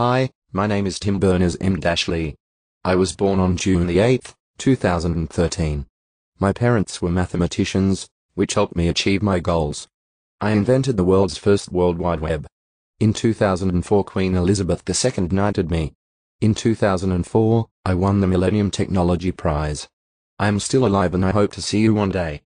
Hi, my name is Tim Berners M. Lee. I was born on June the 8th, 2013. My parents were mathematicians, which helped me achieve my goals. I invented the world's first World Wide Web. In 2004 Queen Elizabeth II knighted me. In 2004, I won the Millennium Technology Prize. I am still alive and I hope to see you one day.